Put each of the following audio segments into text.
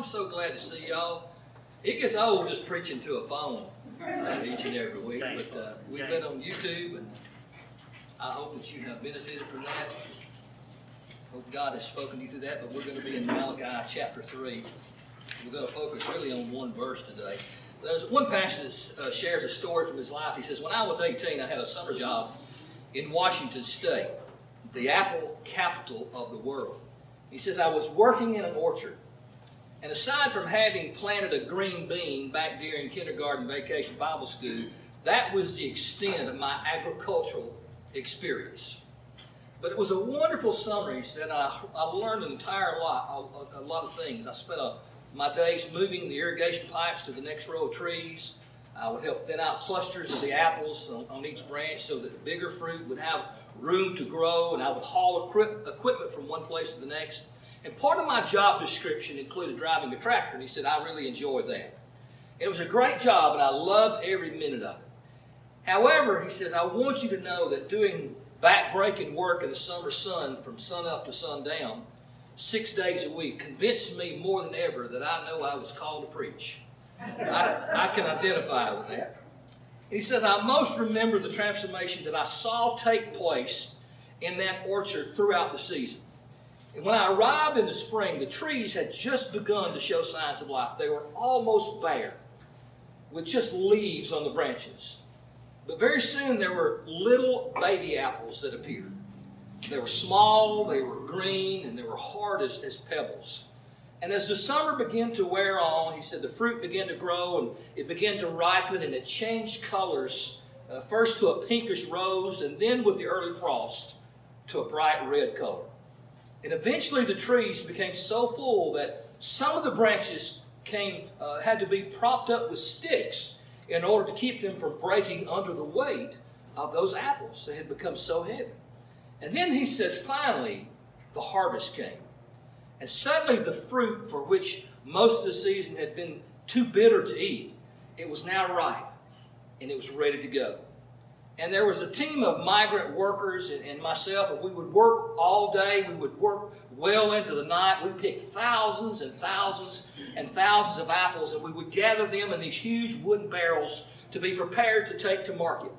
I'm so glad to see y'all. It gets old just preaching to a phone uh, each and every week, but uh, we've been on YouTube, and I hope that you have benefited from that. Hope God has spoken to you through that, but we're going to be in Malachi chapter 3. We're going to focus really on one verse today. There's one pastor that uh, shares a story from his life. He says, When I was 18, I had a summer job in Washington State, the apple capital of the world. He says, I was working in an orchard. And aside from having planted a green bean back during kindergarten vacation Bible school, that was the extent of my agricultural experience. But it was a wonderful summer, said. I, I learned an entire lot, a, a lot of things. I spent a, my days moving the irrigation pipes to the next row of trees. I would help thin out clusters of the apples on, on each branch so that bigger fruit would have room to grow, and I would haul equipment from one place to the next. And part of my job description included driving a tractor, and he said, I really enjoyed that. It was a great job, and I loved every minute of it. However, he says, I want you to know that doing back-breaking work in the summer sun from sun up to sundown, six days a week, convinced me more than ever that I know I was called to preach. I, I can identify with that. He says, I most remember the transformation that I saw take place in that orchard throughout the season. And when I arrived in the spring, the trees had just begun to show signs of life. They were almost bare, with just leaves on the branches. But very soon there were little baby apples that appeared. They were small, they were green, and they were hard as, as pebbles. And as the summer began to wear on, he said the fruit began to grow and it began to ripen and it changed colors, uh, first to a pinkish rose and then with the early frost to a bright red color. And eventually the trees became so full that some of the branches came, uh, had to be propped up with sticks in order to keep them from breaking under the weight of those apples. They had become so heavy. And then he says, finally, the harvest came. And suddenly the fruit for which most of the season had been too bitter to eat, it was now ripe and it was ready to go. And there was a team of migrant workers and, and myself, and we would work all day. We would work well into the night. We picked thousands and thousands and thousands of apples, and we would gather them in these huge wooden barrels to be prepared to take to market.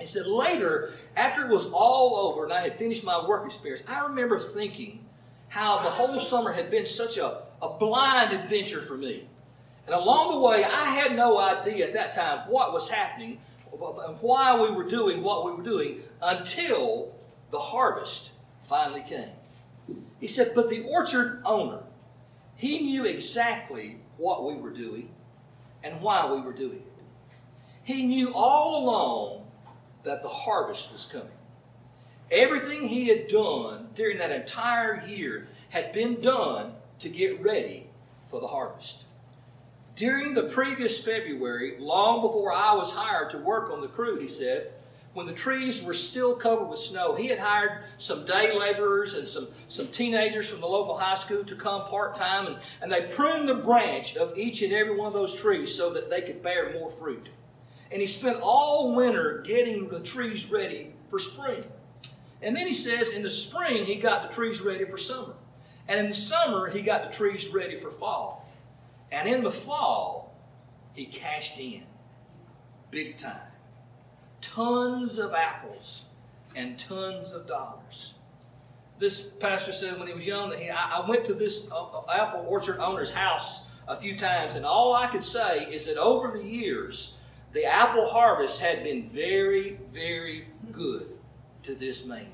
He said, later, after it was all over and I had finished my work experience, I remember thinking how the whole summer had been such a, a blind adventure for me. And along the way, I had no idea at that time what was happening why we were doing what we were doing until the harvest finally came. He said, but the orchard owner, he knew exactly what we were doing and why we were doing it. He knew all along that the harvest was coming. Everything he had done during that entire year had been done to get ready for the harvest. During the previous February, long before I was hired to work on the crew, he said, when the trees were still covered with snow, he had hired some day laborers and some, some teenagers from the local high school to come part-time, and, and they pruned the branch of each and every one of those trees so that they could bear more fruit. And he spent all winter getting the trees ready for spring. And then he says in the spring, he got the trees ready for summer. And in the summer, he got the trees ready for fall. And in the fall, he cashed in big time. Tons of apples and tons of dollars. This pastor said when he was young that he, I, went to this uh, uh, apple orchard owner's house a few times, and all I could say is that over the years, the apple harvest had been very, very good to this man.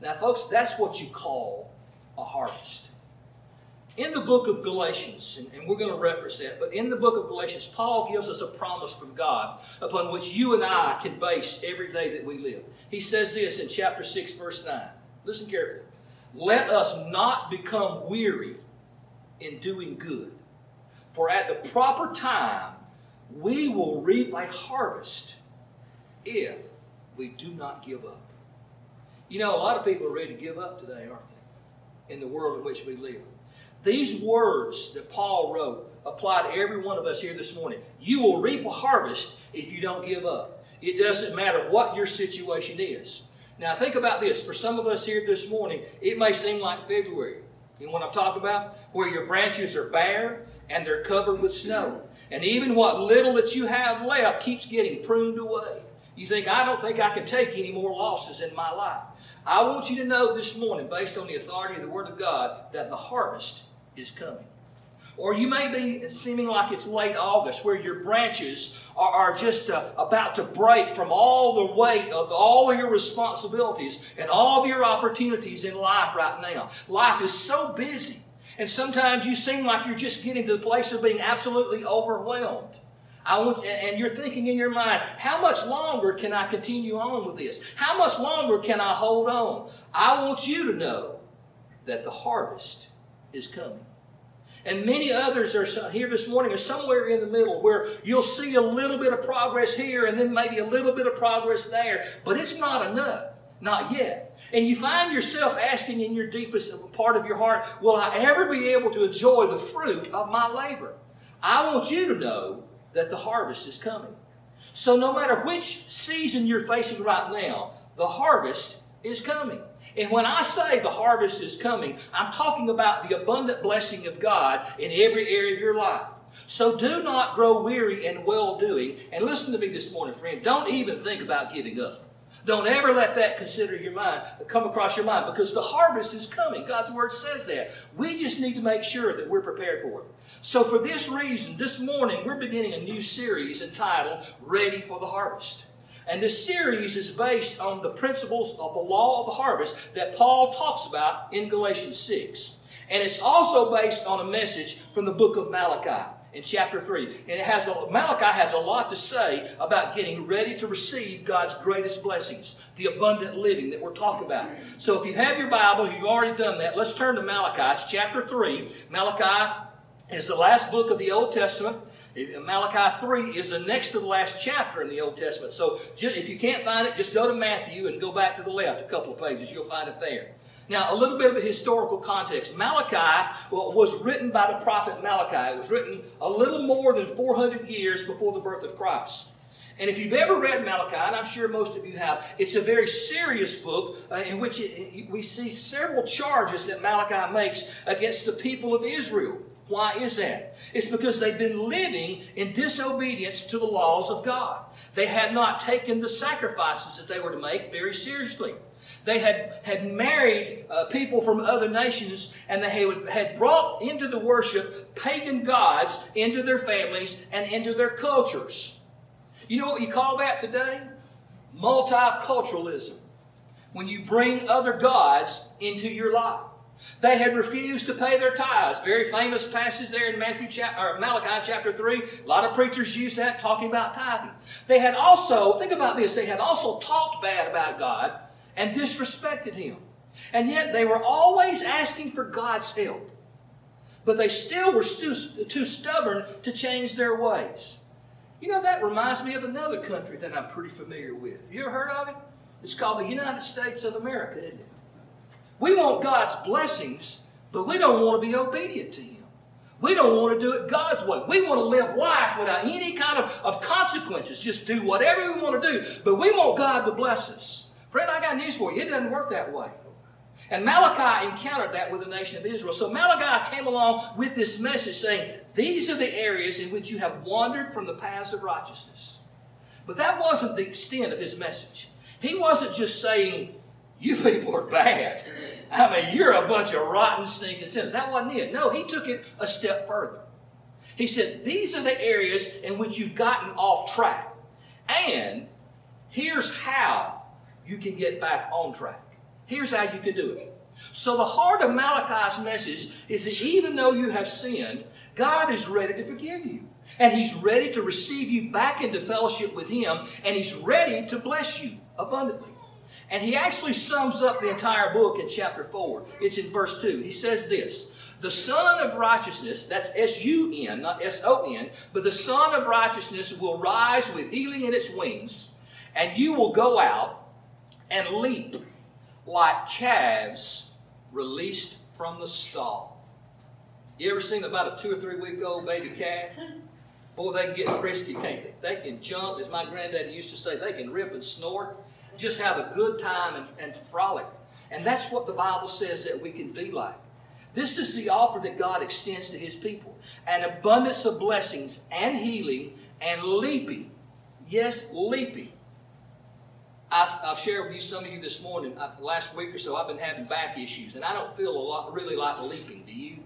Now, folks, that's what you call a harvest. In the book of Galatians, and, we're going to reference that, but in the book of Galatians, Paul gives us a promise from God upon which you and I can base every day that we live. He says this in chapter 6, verse 9. Listen carefully. Let us not become weary in doing good, for at the proper time we will reap a harvest if we do not give up. You know, a lot of people are ready to give up today, aren't they? In the world in which we live. These words that Paul wrote apply to every one of us here this morning. You will reap a harvest if you don't give up. It doesn't matter what your situation is. Now, think about this. For some of us here this morning, it may seem like February. You know what I'm talking about? Where your branches are bare and they're covered with snow. And even what little that you have left keeps getting pruned away. You think, I don't think I can take any more losses in my life. I want you to know this morning, based on the authority of the Word of God, that the harvest is coming. Or you may be seeming like it's late August where your branches are, are just uh, about to break from all the weight of all of your responsibilities and all of your opportunities in life right now. Life is so busy. And sometimes you seem like you're just getting to the place of being absolutely overwhelmed. I want, and you're thinking in your mind, how much longer can I continue on with this? How much longer can I hold on? I want you to know that the harvest is coming. And many others are here this morning are somewhere in the middle where you'll see a little bit of progress here and then maybe a little bit of progress there, but it's not enough. Not yet. And you find yourself asking in your deepest part of your heart, will I ever be able to enjoy the fruit of my labor? I want you to know that the harvest is coming. So no matter which season you're facing right now, the harvest is coming. And when I say the harvest is coming, I'm talking about the abundant blessing of God in every area of your life. So do not grow weary in well doing. And listen to me this morning, friend. Don't even think about giving up. Don't ever let that consider your mind, come across your mind, because the harvest is coming. God's word says that. We just need to make sure that we're prepared for it. So for this reason, this morning, we're beginning a new series entitled Ready for the Harvest. And this series is based on the principles of the law of the harvest that Paul talks about in Galatians 6. And it's also based on a message from the book of Malachi in chapter 3. And it has a, Malachi has a lot to say about getting ready to receive God's greatest blessings, the abundant living that we're talking about. So if you have your Bible, you've already done that, let's turn to Malachi. It's chapter 3. Malachi is the last book of the Old Testament. Malachi 3 is the next to the last chapter in the Old Testament. So if you can't find it, just go to Matthew and go back to the left a couple of pages. You'll find it there. Now, a little bit of a historical context. Malachi was written by the prophet Malachi. It was written a little more than 400 years before the birth of Christ. And if you've ever read Malachi, and I'm sure most of you have, it's a very serious book uh, in which it, we see several charges that Malachi makes against the people of Israel. Why is that? It's because they've been living in disobedience to the laws of God. They had not taken the sacrifices that they were to make very seriously. They had, had married uh, people from other nations and they had, had brought into the worship pagan gods into their families and into their cultures. You know what you call that today? Multiculturalism. When you bring other gods into your life. They had refused to pay their tithes. Very famous passage there in Matthew chapter, or Malachi chapter 3. A lot of preachers use that talking about tithing. They had also, think about this, they had also talked bad about God and disrespected Him. And yet they were always asking for God's help. But they still were too stubborn to change their ways. You know, that reminds me of another country that I'm pretty familiar with. You ever heard of it? It's called the United States of America, isn't it? We want God's blessings, but we don't want to be obedient to Him. We don't want to do it God's way. We want to live life without any kind of, of consequences. Just do whatever we want to do. But we want God to bless us. Friend, I got news for you. It doesn't work that way. And Malachi encountered that with the nation of Israel. So Malachi came along with this message saying, These are the areas in which you have wandered from the paths of righteousness. But that wasn't the extent of his message. He wasn't just saying, you people are bad. I mean, you're a bunch of rotten, stinking sinners. That wasn't it. No, he took it a step further. He said, These are the areas in which you've gotten off track. And here's how you can get back on track. Here's how you can do it. So the heart of Malachi's message is that even though you have sinned, God is ready to forgive you. And He's ready to receive you back into fellowship with Him. And He's ready to bless you abundantly. And he actually sums up the entire book in chapter 4. It's in verse 2. He says this The Sun of Righteousness, that's S U N, not S O N, but the Sun of Righteousness will rise with healing in its wings, and you will go out and leap like calves released from the stall. You ever seen about a two or three week old baby calf? Boy, they can get frisky, can't they? They can jump, as my granddaddy used to say, they can rip and snort just have a good time and, and frolic. And that's what the Bible says that we can be like. This is the offer that God extends to His people an abundance of blessings and healing and leaping. Yes, leaping. I've, I've, shared with you some of you this morning. I, last week or so, I've been having back issues, and I don't feel a lot really like leaping. Do you?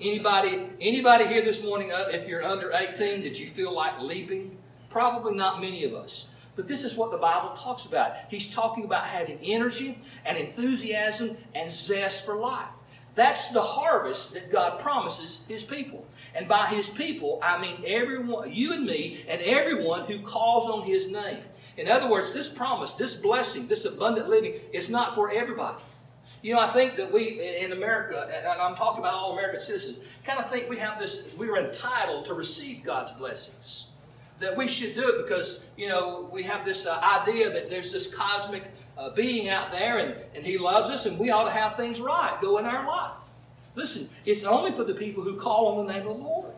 Anybody? Anybody here this morning? Uh, if you're under 18, did you feel like leaping? Probably not many of us. But this is what the Bible talks about. He's talking about having energy and enthusiasm and zest for life. That's the harvest that God promises His people. And by His people, I mean everyone, you and me, and everyone who calls on His name. In other words, this promise, this blessing, this abundant living is not for everybody. You know, I think that we in America, and I'm talking about all American citizens, kind of think we have this, we're entitled to receive God's blessings that we should do it because, you know, we have this uh, idea that there's this cosmic uh, being out there and, and He loves us and we ought to have things right go in our life. Listen, it's only for the people who call on the name of the Lord.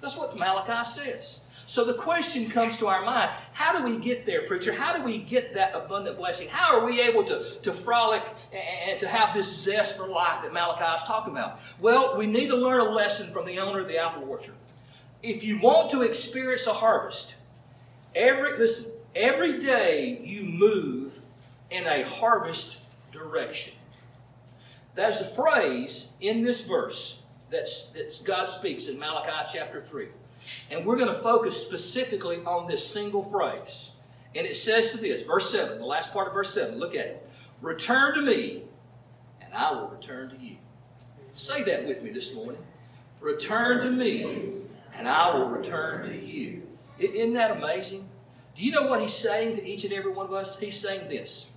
That's what Malachi says. So the question comes to our mind how do we get there, preacher? How do we get that abundant blessing? How are we able to, to frolic and to have this zest for life that Malachi is talking about? Well, we need to learn a lesson from the owner of the apple orchard if you want to experience a harvest, every listen, every day you move in a harvest direction. That's a phrase in this verse that's, that God speaks in Malachi chapter 3. And we're going to focus specifically on this single phrase. And it says to this, verse 7, the last part of verse 7, look at it. Return to me, and I will return to you. Say that with me this morning. Return to me, and I will return to you. Isn't that amazing? Do you know what he's saying to each and every one of us? He's saying this.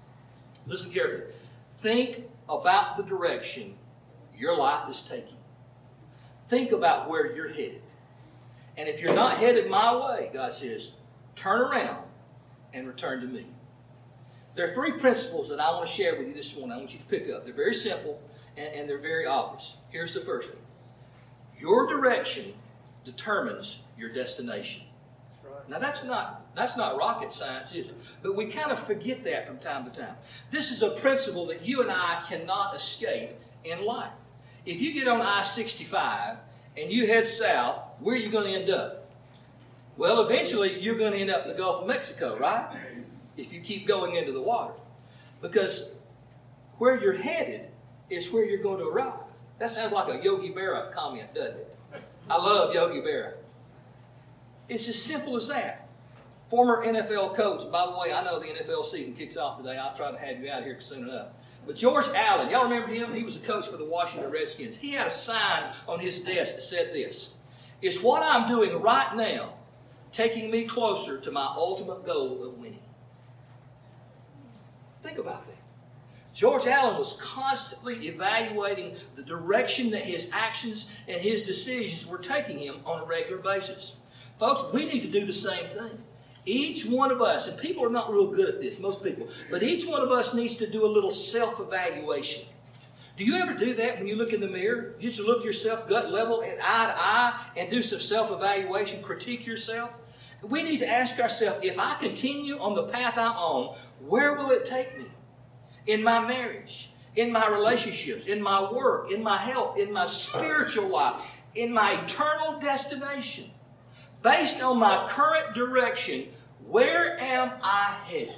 Listen carefully. Think about the direction your life is taking. Think about where you're headed. And if you're not headed my way, God says, turn around and return to me. There are three principles that I want to share with you this morning. I want you to pick up. They're very simple and, and they're very obvious. Here's the first one Your direction determines your destination. Right. Now that's not that's not rocket science, is it? But we kind of forget that from time to time. This is a principle that you and I cannot escape in life. If you get on I-65 and you head south, where are you going to end up? Well, eventually you're going to end up in the Gulf of Mexico, right? If you keep going into the water. Because where you're headed is where you're going to arrive. That sounds like a Yogi Berra comment, doesn't it? I love Yogi Berra. It's as simple as that. Former NFL coach, by the way, I know the NFL season kicks off today. I'll try to have you out here soon enough. But George Allen, y'all remember him? He was a coach for the Washington Redskins. He had a sign on his desk that said this It's what I'm doing right now taking me closer to my ultimate goal of winning. Think about that. George Allen was constantly evaluating the direction that his actions and his decisions were taking him on a regular basis. Folks, we need to do the same thing. Each one of us, and people are not real good at this, most people, but each one of us needs to do a little self evaluation. Do you ever do that when you look in the mirror? You just look yourself gut level and eye to eye and do some self evaluation, critique yourself? We need to ask ourselves if I continue on the path I'm on, where will it take me? in my marriage, in my relationships, in my work, in my health, in my spiritual life, in my eternal destination. Based on my current direction, where am I headed?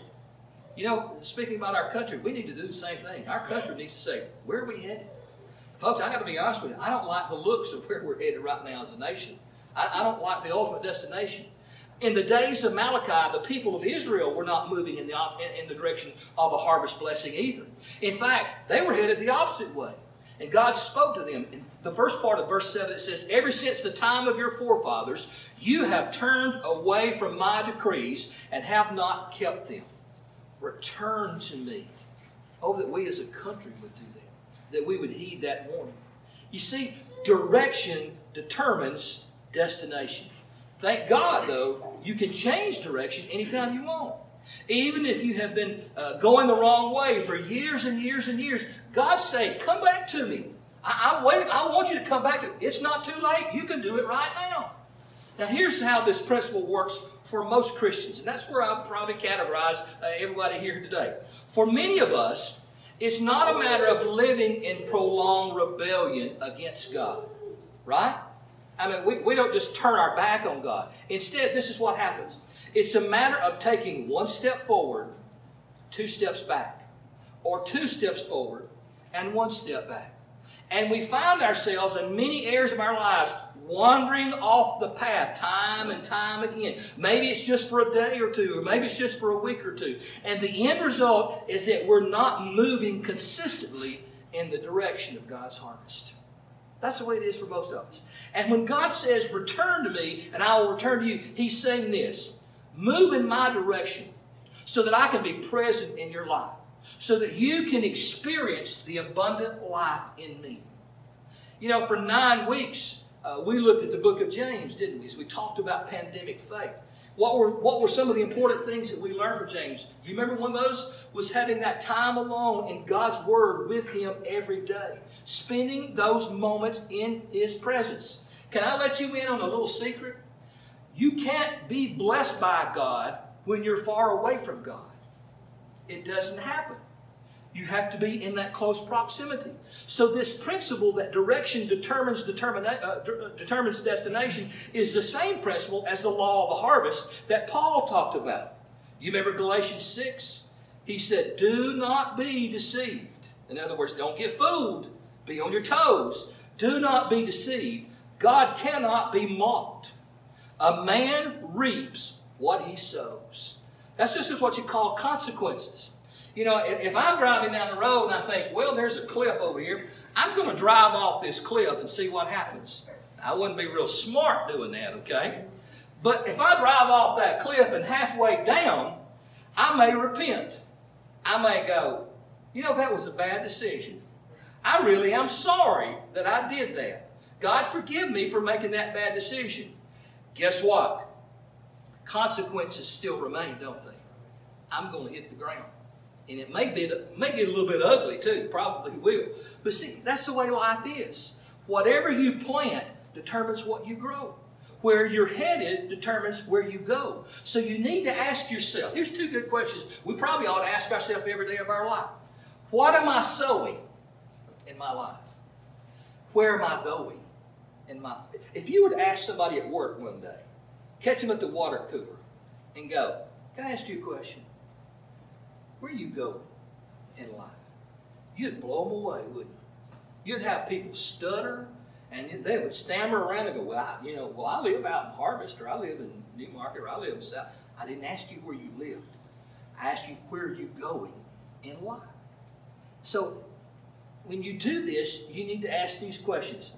You know, speaking about our country, we need to do the same thing. Our country needs to say, where are we headed? Folks, I got to be honest with you. I don't like the looks of where we're headed right now as a nation. I, I don't like the ultimate destination. In the days of Malachi, the people of Israel were not moving in the, in the direction of a harvest blessing either. In fact, they were headed the opposite way. And God spoke to them. In the first part of verse 7, it says, Ever since the time of your forefathers, you have turned away from my decrees and have not kept them. Return to me. Oh, that we as a country would do that, that we would heed that warning. You see, direction determines destination. Thank God, though, you can change direction anytime you want. Even if you have been uh, going the wrong way for years and years and years, God say, "Come back to me. I, am waiting. I want you to come back to. Me. It's not too late. You can do it right now." Now, here's how this principle works for most Christians, and that's where I'll probably categorize uh, everybody here today. For many of us, It's not a matter of living in prolonged rebellion against God, right? I mean, we, we don't just turn our back on God. Instead, this is what happens it's a matter of taking one step forward, two steps back, or two steps forward and one step back. And we find ourselves in many areas of our lives wandering off the path time and time again. Maybe it's just for a day or two, or maybe it's just for a week or two. And the end result is that we're not moving consistently in the direction of God's harvest. That's the way it is for most of us. And when God says, Return to me, and I will return to you, He's saying this Move in my direction so that I can be present in your life, so that you can experience the abundant life in me. You know, for nine weeks, uh, we looked at the book of James, didn't we? As we talked about pandemic faith. What were, what were some of the important things that we learned from James? You remember one of those was having that time alone in God's Word with Him every day, spending those moments in His presence. Can I let you in on a little secret? You can't be blessed by God when you're far away from God. It doesn't happen. You have to be in that close proximity. So this principle that direction determines, determina- uh, de- uh, determines destination is the same principle as the law of the harvest that Paul talked about. You remember Galatians 6? He said, Do not be deceived. In other words, don't get fooled. Be on your toes. Do not be deceived. God cannot be mocked. A man reaps what he sows. That's just what you call consequences. You know, if I'm driving down the road and I think, well, there's a cliff over here, I'm going to drive off this cliff and see what happens. I wouldn't be real smart doing that, okay? But if I drive off that cliff and halfway down, I may repent. I may go, you know, that was a bad decision. I really am sorry that I did that. God forgive me for making that bad decision. Guess what? Consequences still remain, don't they? I'm going to hit the ground. And it may, be, may get a little bit ugly too, probably will. But see, that's the way life is. Whatever you plant determines what you grow. Where you're headed determines where you go. So you need to ask yourself here's two good questions we probably ought to ask ourselves every day of our life. What am I sowing in my life? Where am I going in my If you to ask somebody at work one day, catch them at the water cooler, and go, Can I ask you a question? Where are you going in life? You'd blow them away, wouldn't you? You'd have people stutter and they would stammer around and go, Well, I, you know, well, I live out in Harvest, or I live in New Market, or I live in South. I didn't ask you where you lived. I asked you where are you going in life. So when you do this, you need to ask these questions.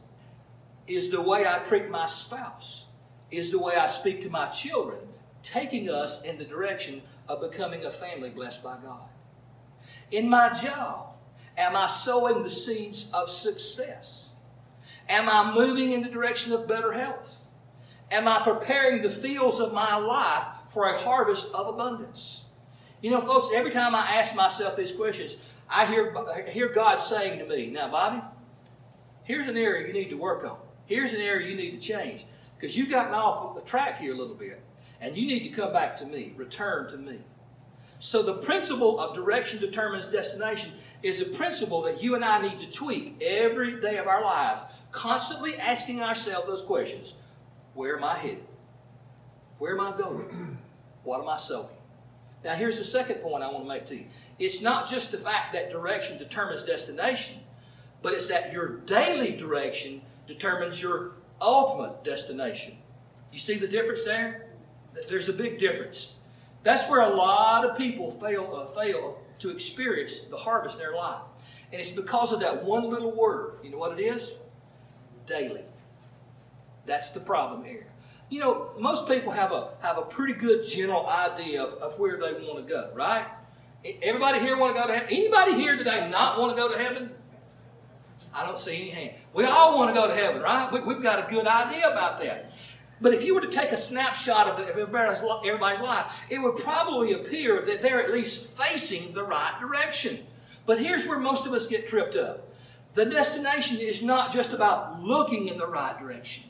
Is the way I treat my spouse, is the way I speak to my children, taking us in the direction of becoming a family blessed by God? In my job, am I sowing the seeds of success? Am I moving in the direction of better health? Am I preparing the fields of my life for a harvest of abundance? You know, folks, every time I ask myself these questions, I hear, hear God saying to me, Now, Bobby, here's an area you need to work on. Here's an area you need to change. Because you've gotten off the track here a little bit. And you need to come back to me, return to me. So the principle of direction determines destination is a principle that you and I need to tweak every day of our lives, constantly asking ourselves those questions. Where am I headed? Where am I going? What am I sowing? Now here's the second point I want to make to you. It's not just the fact that direction determines destination, but it's that your daily direction determines your ultimate destination. You see the difference there? There's a big difference. That's where a lot of people fail, uh, fail to experience the harvest in their life. And it's because of that one little word. You know what it is? Daily. That's the problem here. You know, most people have a, have a pretty good general idea of, of where they want to go, right? Everybody here want to go to heaven? Anybody here today not want to go to heaven? I don't see any hand. We all want to go to heaven, right? We, have got a good idea about that. But if you were to take a snapshot of everybody's, everybody's life, it would probably appear that they're at least facing the right direction. But here's where most of us get tripped up. The destination is not just about looking in the right direction.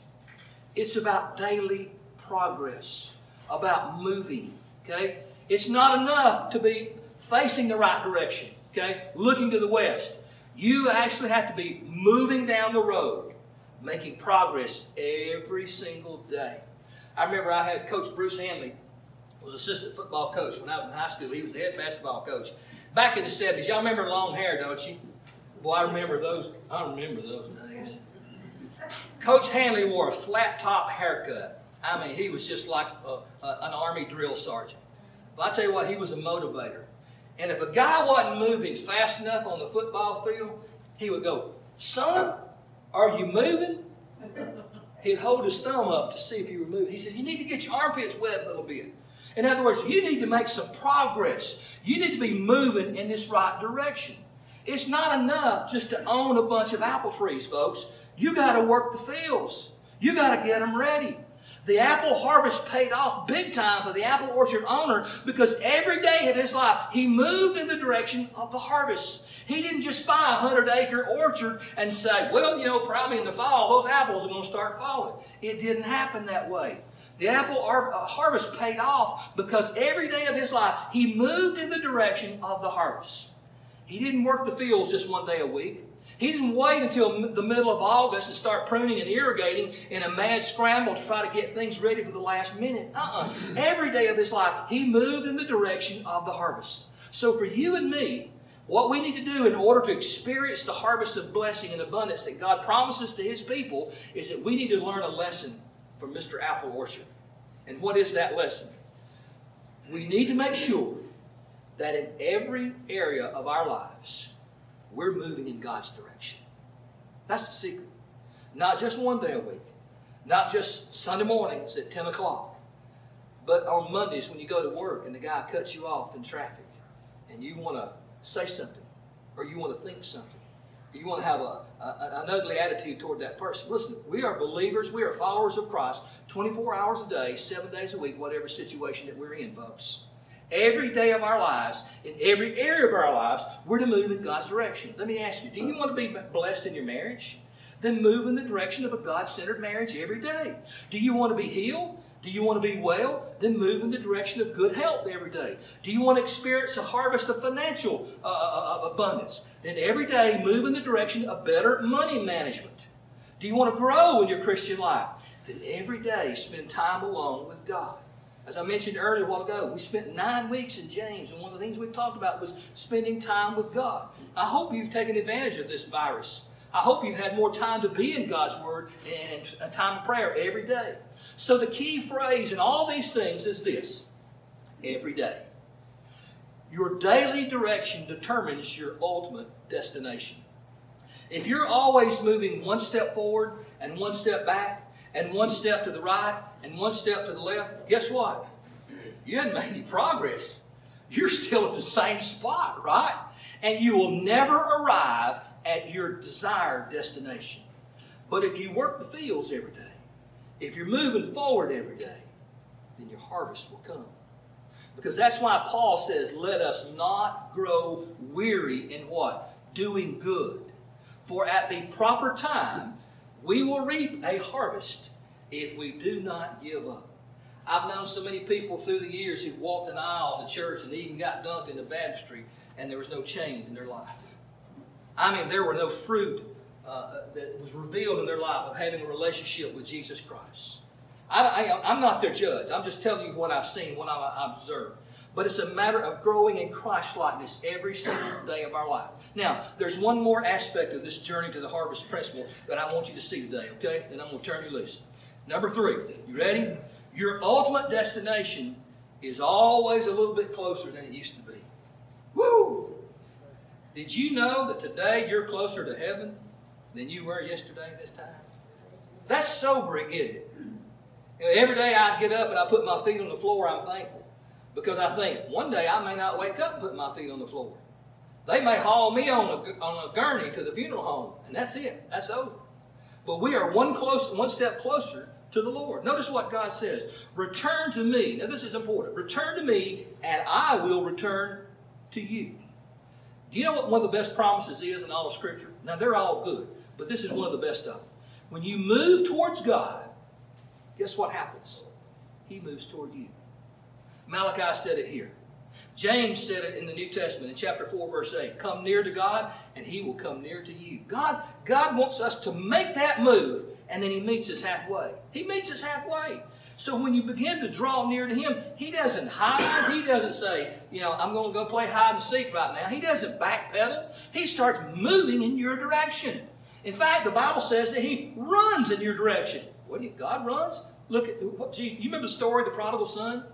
It's about daily progress, about moving, okay? It's not enough to be facing the right direction. okay, looking to the west. You actually have to be moving down the road, making progress every single day. I remember I had Coach Bruce Hanley, was assistant football coach when I was in high school. He was the head basketball coach. Back in the 70s, y'all remember long hair, don't you? Boy, I remember those. I remember those days. Coach Hanley wore a flat top haircut. I mean, he was just like a, a, an army drill sergeant. But I tell you what, he was a motivator. And if a guy wasn't moving fast enough on the football field, he would go, Son, are you moving? He'd hold his thumb up to see if you were moving. He said, You need to get your armpits wet a little bit. In other words, you need to make some progress. You need to be moving in this right direction. It's not enough just to own a bunch of apple trees, folks. You got to work the fields. You got to get them ready. The apple harvest paid off big time for the apple orchard owner because every day of his life he moved in the direction of the harvest. He didn't just buy a hundred acre orchard and say, well, you know, probably in the fall those apples are going to start falling. It didn't happen that way. The apple uh, harvest paid off because every day of his life he moved in the direction of the harvest. He didn't work the fields just one day a week. He didn't wait until the middle of August and start pruning and irrigating in a mad scramble to try to get things ready for the last minute. Uh-uh. Mm-hmm. Every day of his life, he moved in the direction of the harvest. So for you and me, what we need to do in order to experience the harvest of blessing and abundance that God promises to his people is that we need to learn a lesson from Mr. Apple Orchard. And what is that lesson? We need to make sure that in every area of our lives, we're moving in God's direction. That's the secret. Not just one day a week, not just Sunday mornings at 10 o'clock, but on Mondays when you go to work and the guy cuts you off in traffic and you want to say something or you want to think something. or You want to have a, a, an ugly attitude toward that person. Listen, we are believers, we are followers of Christ 24 hours a day, seven days a week, whatever situation that we're in, folks. Every day of our lives, in every area of our lives, we're to move in God's direction. Let me ask you, do you want to be blessed in your marriage? Then move in the direction of a God centered marriage every day. Do you want to be healed? Do you want to be well? Then move in the direction of good health every day. Do you want to experience a harvest of financial uh, uh, uh abundance? Then every day move in the direction of better money management. Do you want to grow in your Christian life? Then every day spend time alone with God. As I mentioned earlier a while ago, we spent nine weeks in James, and one of the things we talked about was spending time with God. I hope you've taken advantage of this virus. I hope you've had more time to be in God's Word and a time of prayer every day. So the key phrase in all these things is this every day. Your daily direction determines your ultimate destination. If you're always moving one step forward and one step back, and one step to the right and one step to the left, guess what? You haven't made any progress. You're still at the same spot, right? And you will never arrive at your desired destination. But if you work the fields every day, if you're moving forward every day, then your harvest will come. Because that's why Paul says, let us not grow weary in what? Doing good. For at the proper time, we will reap a harvest if we do not give up. I've known so many people through the years who've walked an aisle in the church and even got dunked in the baptistry, and there was no change in their life. I mean, there were no fruit uh, that was revealed in their life of having a relationship with Jesus Christ. I, am not their judge. I'm just telling you what I've seen, what I've observed. But it's a matter of growing in Christ likeness every single day of our life. Now, there's one more aspect of this journey to the harvest principle that I want you to see today, okay? Then I'm going to turn you loose. Number three, you ready? Your ultimate destination is always a little bit closer than it used to be. Woo! Did you know that today you're closer to heaven than you were yesterday this time? That's sobering, isn't it? Every day I get up and I put my feet on the floor, I'm thankful. Because I think one day I may not wake up and put my feet on the floor. They may haul me on a, on a gurney to the funeral home, and that's it. That's over. But we are one close, one step closer to the Lord. Notice what God says. Return to me. Now this is important. Return to me, and I will return to you. Do you know what one of the best promises is in all of Scripture? Now they're all good, but this is one of the best of them. When you move towards God, guess what happens? He moves toward you. Malachi said it here. James said it in the New Testament in chapter 4, verse 8. Come near to God, and He will come near to you. God, God wants us to make that move, and then He meets us halfway. He meets us halfway. So when you begin to draw near to Him, He doesn't hide. He doesn't say, you know, I'm going to go play hide and seek right now. He doesn't backpedal. He starts moving in your direction. In fact, the Bible says that He runs in your direction. What do you, God runs? Look at, what, you remember the story of the prodigal son?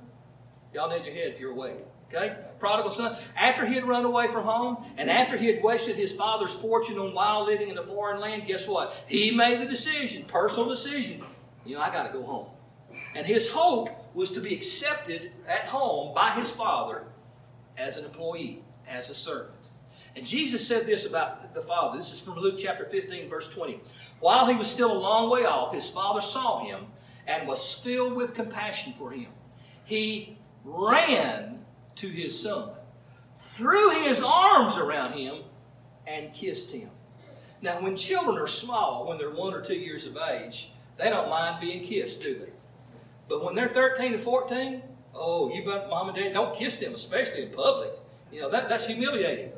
Y'all need your head if you're awake. Okay? Prodigal son. After he had run away from home and after he had wasted his father's fortune on wild living in a foreign land, guess what? He made the decision, personal decision. You know, I got to go home. And his hope was to be accepted at home by his father as an employee, as a servant. And Jesus said this about the father. This is from Luke chapter 15, verse 20. While he was still a long way off, his father saw him and was filled with compassion for him. He ran to his son, threw his arms around him, and kissed him. Now, when children are small, when they're one or two years of age, they don't mind being kissed, do they? But when they're 13 to 14, oh, you bet mom and dad don't kiss them, especially in public. You know, that, that's humiliating.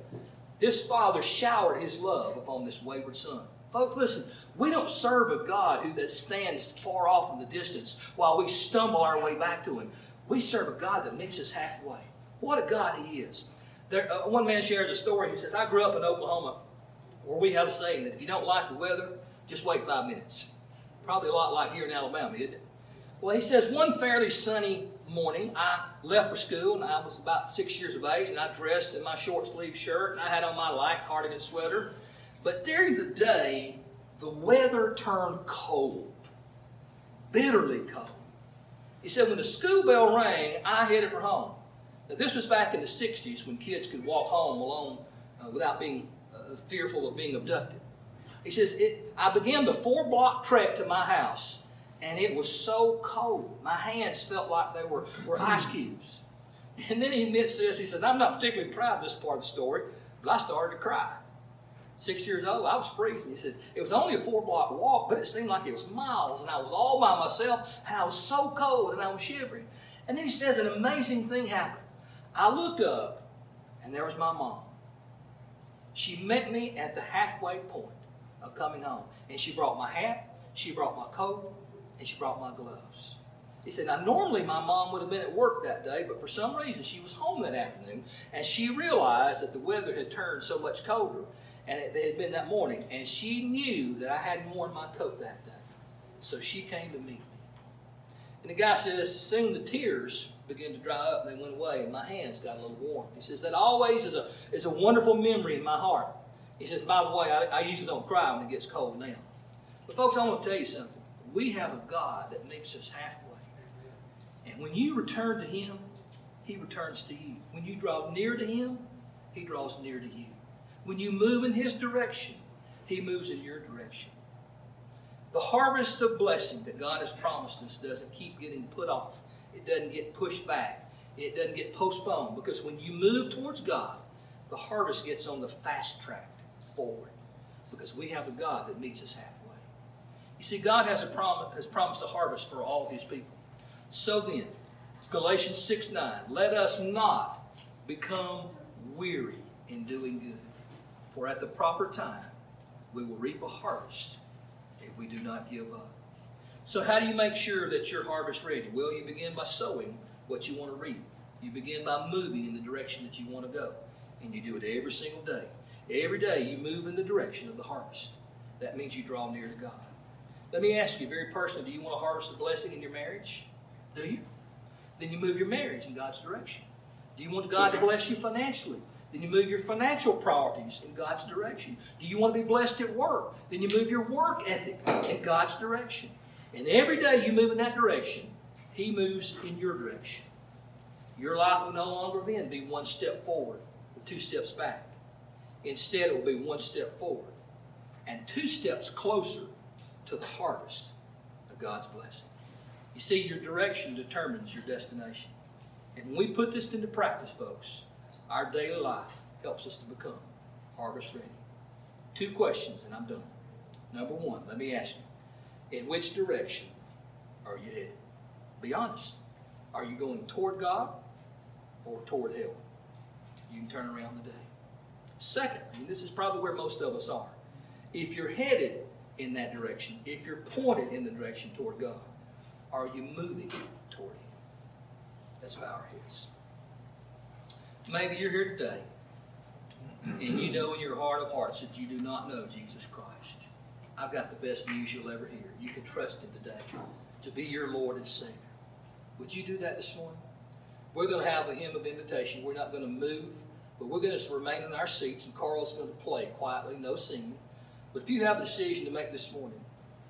This father showered his love upon this wayward son. Folks, listen, we don't serve a God who that stands far off in the distance while we stumble our way back to him. We serve a God that meets us halfway. What a God he is. There, uh, one man shares a story. He says, I grew up in Oklahoma where we have a saying that if you don't like the weather, just wait five minutes. Probably a lot like here in Alabama, isn't it? Well, he says, one fairly sunny morning, I left for school and I was about six years of age and I dressed in my short sleeve shirt and I had on my light cardigan sweater. But during the day, the weather turned cold, bitterly cold. He said, when the school bell rang, I headed for home. Now, this was back in the 60s when kids could walk home alone uh, without being uh, fearful of being abducted. He says, it, I began the four block trek to my house and it was so cold. My hands felt like they were, were ice cubes. And then he admits this. He says, I'm not particularly proud of this part of the story, but I started to cry. Six years old, I was freezing. He said, it was only a four block walk, but it seemed like it was miles, and I was all by myself, and I was so cold, and I was shivering. And then he says, an amazing thing happened. I looked up, and there was my mom. She met me at the halfway point of coming home, and she brought my hat, she brought my coat, and she brought my gloves. He said, Now, normally my mom would have been at work that day, but for some reason she was home that afternoon, and she realized that the weather had turned so much colder, and it, it had been that morning, and she knew that I hadn't worn my coat that day. So she came to meet me. And the guy says, Soon the tears began to dry up, and they went away, and my hands got a little warm. He says, That always is a, is a wonderful memory in my heart. He says, By the way, I, I usually don't cry when it gets cold now. But, folks, I want to tell you something we have a God that meets us halfway. And when you return to Him, He returns to you. When you draw near to Him, He draws near to you. When you move in His direction, He moves in your direction. The harvest of blessing that God has promised us doesn't keep getting put off. It doesn't get pushed back. It doesn't get postponed because when you move towards God, the harvest gets on the fast track forward because we have a God that meets us halfway. You see, God has, a prom- has promised a harvest for all his people. So then, Galatians 6 9, let us not become weary in doing good, for at the proper time we will reap a harvest if we do not give up. So, how do you make sure that your harvest ready? Well, you begin by sowing what you want to reap. You begin by moving in the direction that you want to go. And you do it every single day. Every day you move in the direction of the harvest. That means you draw near to God. Let me ask you very personally do you want to harvest a blessing in your marriage? Do you? Then you move your marriage in God's direction. Do you want God to bless you financially? Then you move your financial priorities in God's direction. Do you want to be blessed at work? Then you move your work ethic in God's direction. And every day you move in that direction, He moves in your direction. Your life will no longer then be one step forward or two steps back. Instead, it will be one step forward and two steps closer to the harvest of God's blessing. You see, your direction determines your destination. And when we put this into practice, folks, our daily life helps us to become harvest ready. Two questions, and I'm done. Number one, let me ask you in which direction are you headed? Be honest. Are you going toward God or toward hell. You can turn around today. Second, and this is probably where most of us are, if you're headed in that direction, if you're pointed in the direction toward God, are you moving toward Him? Let's bow our heads. Maybe you're here today and you know in your heart of hearts that you do not know Jesus Christ. I've got the best news you'll ever hear. You can trust Him today to be your Lord and Savior. Would you do that this morning? We're going to have a hymn of invitation. We're not going to move, but we're going to remain in our seats, and Carl's going to play quietly, no singing. But if you have a decision to make this morning,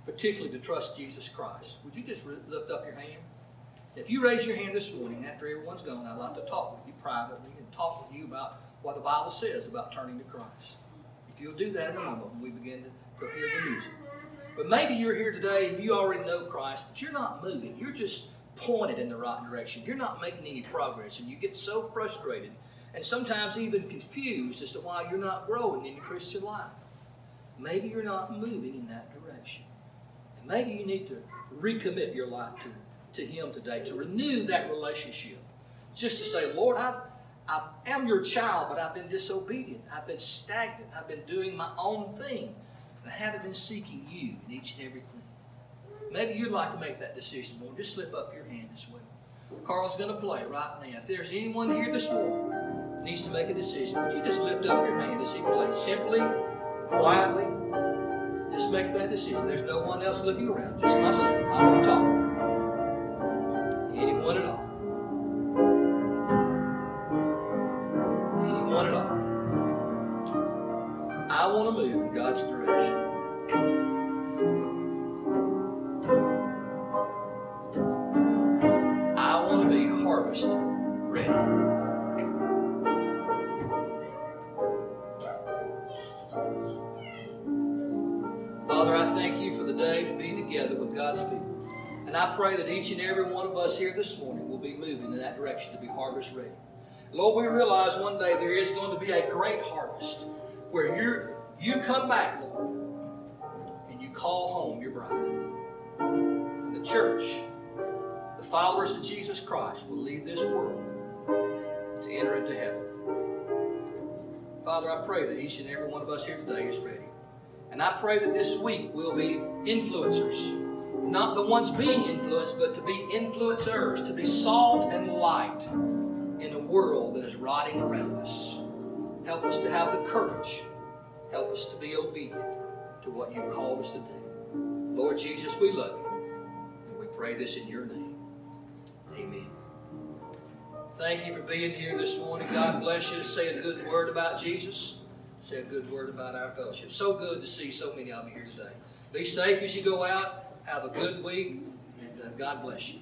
particularly to trust Jesus Christ, would you just lift up your hand? If you raise your hand this morning after everyone's gone, I'd like to talk with you privately and talk with you about what the Bible says about turning to Christ. If you'll do that in a moment we begin to prepare the music. But maybe you're here today and you already know Christ, but you're not moving. You're just pointed in the right direction. You're not making any progress, and you get so frustrated and sometimes even confused as to why you're not growing in your Christian life. Maybe you're not moving in that direction. And maybe you need to recommit your life to, to Him today, to renew that relationship. Just to say, Lord, I, I am your child, but I've been disobedient. I've been stagnant. I've been doing my own thing. I haven't been seeking you in each and everything. Maybe you'd like to make that decision, Lord. Just slip up your hand as well. Carl's going to play right now. If there's anyone here this morning needs to make a decision, would you just lift up your hand as he plays? Simply, quietly, just make that decision. There's no one else looking around, just myself. I want to talk. Anyone at all. Anyone at all. I want to move in God's direction. I pray that each and every one of us here this morning will be moving in that direction to be harvest ready. Lord, we realize one day there is going to be a great harvest where you you come back, Lord, and you call home your bride. The church the followers of Jesus Christ will leave this world to enter into heaven. Father, I pray that each and every one of us here today is ready. And I pray that this week we'll be influencers. Not the ones being influenced, but to be influencers, to be salt and light in a world that is rotting around us. Help us to have the courage. Help us to be obedient to what you've called us to do. Lord Jesus, we love you. And we pray this in your name. Amen. Thank you for being here this morning. God bless you. Say a good word about Jesus. Say a good word about our fellowship. So good to see so many of you here today. Be safe as you go out. Have a good week. And uh, God bless you.